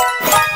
Bye.